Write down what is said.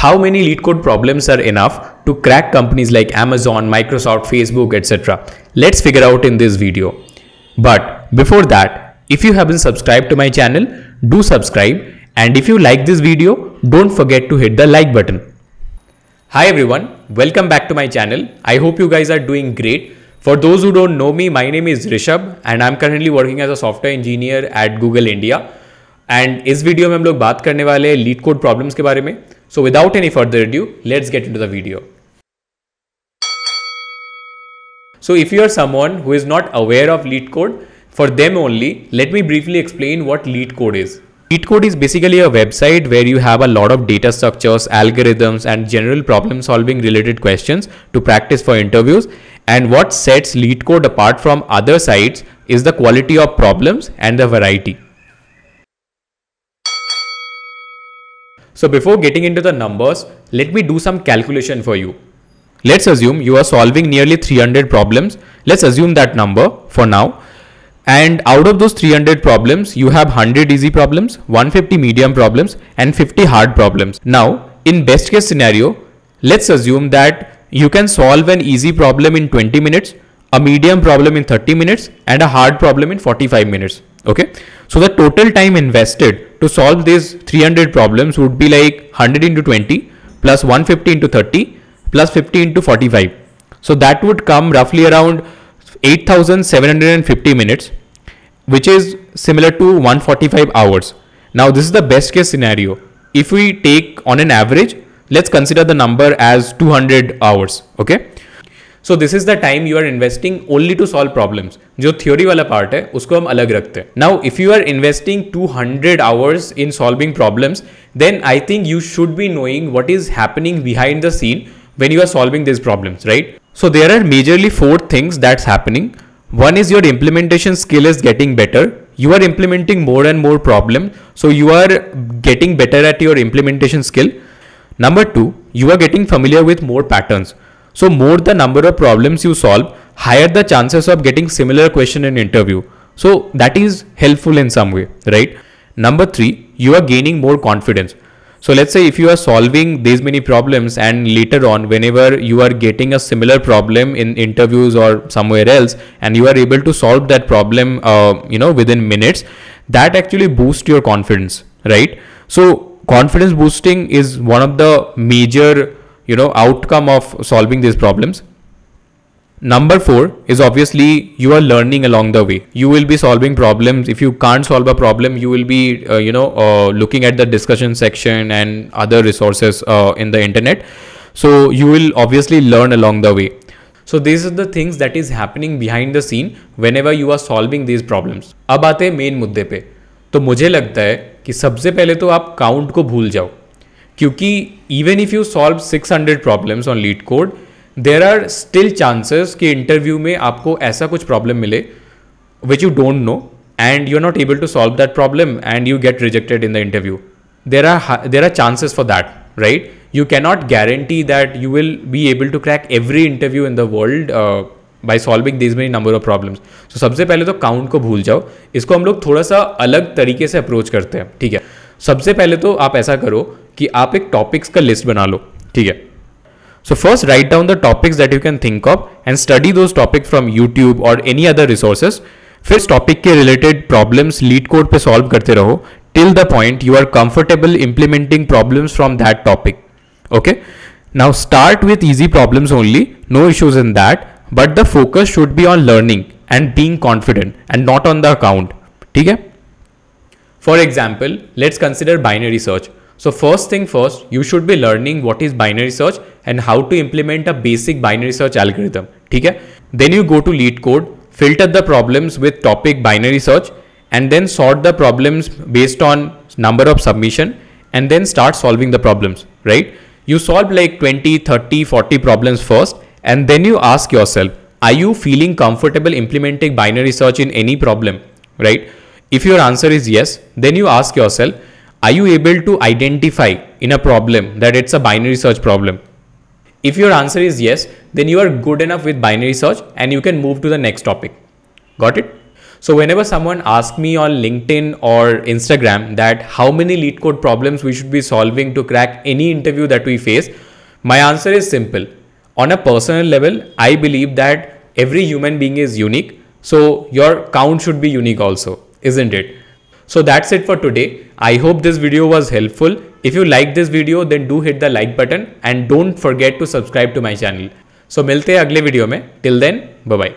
how many LeetCode problems are enough to crack companies like Amazon, Microsoft, Facebook, etc. Let's figure out in this video. But before that, if you haven't subscribed to my channel, do subscribe. And if you like this video, don't forget to hit the like button. Hi everyone, welcome back to my channel. I hope you guys are doing great. For those who don't know me, my name is Rishab and I'm currently working as a software engineer at Google India. And in this video, we are going to talk about LeetCode so without any further ado, let's get into the video. So if you are someone who is not aware of LeetCode, for them only, let me briefly explain what LeetCode is. LeetCode is basically a website where you have a lot of data structures, algorithms and general problem solving related questions to practice for interviews. And what sets LeetCode apart from other sites is the quality of problems and the variety. So before getting into the numbers, let me do some calculation for you. Let's assume you are solving nearly 300 problems. Let's assume that number for now. And out of those 300 problems, you have 100 easy problems, 150 medium problems, and 50 hard problems. Now, in best case scenario, let's assume that you can solve an easy problem in 20 minutes, a medium problem in 30 minutes, and a hard problem in 45 minutes. Okay. So the total time invested to solve these 300 problems would be like 100 into 20 plus 150 into 30 plus 50 into 45. So that would come roughly around 8750 minutes, which is similar to 145 hours. Now this is the best case scenario. If we take on an average, let's consider the number as 200 hours. Okay. So this is the time you are investing only to solve problems जो theory वाला part है उसको हम अलग रखते हैं now if you are investing two hundred hours in solving problems then I think you should be knowing what is happening behind the scene when you are solving these problems, right? So there are majorly four things that's happening. One is your implementation skill is getting better. You are implementing more and more problem. So you are getting better at your implementation skill. Number two, you are getting familiar with more patterns. So more the number of problems you solve, higher the chances of getting similar question in interview. So that is helpful in some way, right? Number three, you are gaining more confidence. So let's say if you are solving these many problems and later on, whenever you are getting a similar problem in interviews or somewhere else, and you are able to solve that problem, uh, you know, within minutes, that actually boosts your confidence, right? So confidence boosting is one of the major you know outcome of solving these problems number four is obviously you are learning along the way you will be solving problems if you can't solve a problem you will be uh, you know uh, looking at the discussion section and other resources uh, in the internet so you will obviously learn along the way so these are the things that is happening behind the scene whenever you are solving these problems अब आते हैं main मुद्दे पे तो मुझे लगता है कि सबसे पहले तो आप काउंट को भूल जाओ क्योंकि even if you solve 600 problems on LeetCode there are still chances कि इंटरव्यू में आपको ऐसा कुछ प्रॉब्लम मिले which you don't know and you are not able to solve that problem and you get rejected in the interview there are there are chances for that right cannot guarantee that you will be able to crack every interview in the world uh, by solving these many number of problems. So सबसे पहले तो count को भूल जाओ। इसको हम लोग थोड़ा सा अलग तरीके से अप्रोच करते हैं ठीक है? सबसे पहले तो आप ऐसा करो कि आप एक टॉपिक्स का लिस्ट बना लो, ठीक है? So first write down the topics that you can think of and study those topic from YouTube और एनी अदर रिसोर्सेज फिर टॉपिक के रिलेटेड प्रॉब्लम्स लीड कोड पे सॉल्व करते रहो till the point you are comfortable implementing problems from that topic okay now start with easy problems only no issues in that but the focus should be on learning and being confident and not on the account ठीक है? For example, let's consider binary search. So first thing first, you should be learning what is binary search and how to implement a basic binary search algorithm. Okay? Then you go to LeetCode, filter the problems with topic binary search and then sort the problems based on number of submission and then start solving the problems, right? You solve like 20, 30, 40 problems first and then you ask yourself, are you feeling comfortable implementing binary search in any problem, right? If your answer is yes, then you ask yourself, are you able to identify in a problem that it's a binary search problem? If your answer is yes, then you are good enough with binary search and you can move to the next topic. Got it? So whenever someone asks me on LinkedIn or Instagram that how many LeetCode problems we should be solving to crack any interview that we face, my answer is simple. On a personal level, I believe that every human being is unique. So your count should be unique also, isn't it? So that's it for today. I hope this video was helpful. If you like this video, then do hit the like button and don't forget to subscribe to my channel. So मिलते हैं अगले video में till then bye bye